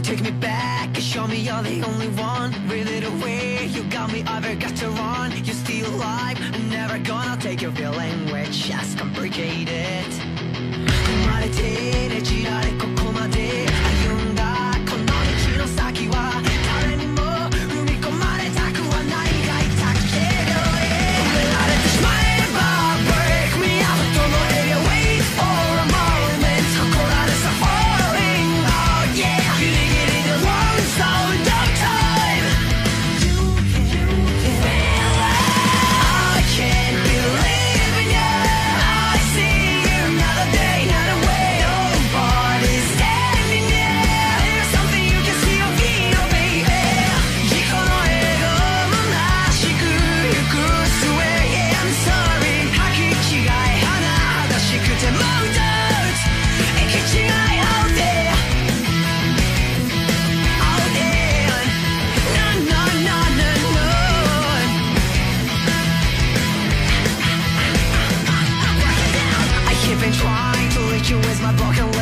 take me back and show me you're the only one. Reel it away, you got me, I've got to run. You're still alive, I'm never gonna take your feeling, we're just complicated. I'm walking.